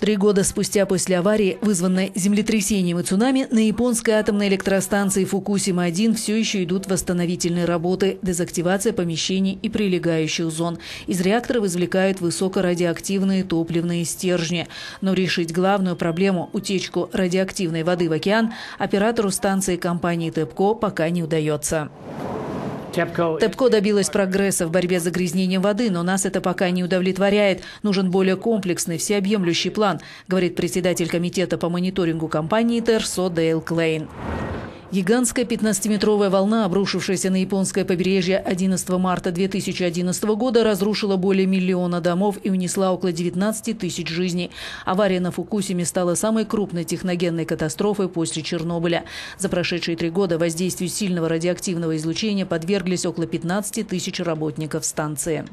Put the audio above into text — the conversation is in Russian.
Три года спустя после аварии, вызванной землетрясением и цунами, на японской атомной электростанции Фукусима-1 все еще идут восстановительные работы, дезактивация помещений и прилегающих зон. Из реакторов извлекают высокорадиоактивные топливные стержни. Но решить главную проблему – утечку радиоактивной воды в океан – оператору станции компании ТЭПКО пока не удается. ТЭПКО добилась прогресса в борьбе с загрязнением воды, но нас это пока не удовлетворяет. Нужен более комплексный, всеобъемлющий план, говорит председатель комитета по мониторингу компании ТЕРСО Дейл Клейн. Гигантская 15-метровая волна, обрушившаяся на японское побережье 11 марта 2011 года, разрушила более миллиона домов и унесла около 19 тысяч жизней. Авария на Фукусиме стала самой крупной техногенной катастрофой после Чернобыля. За прошедшие три года воздействию сильного радиоактивного излучения подверглись около 15 тысяч работников станции.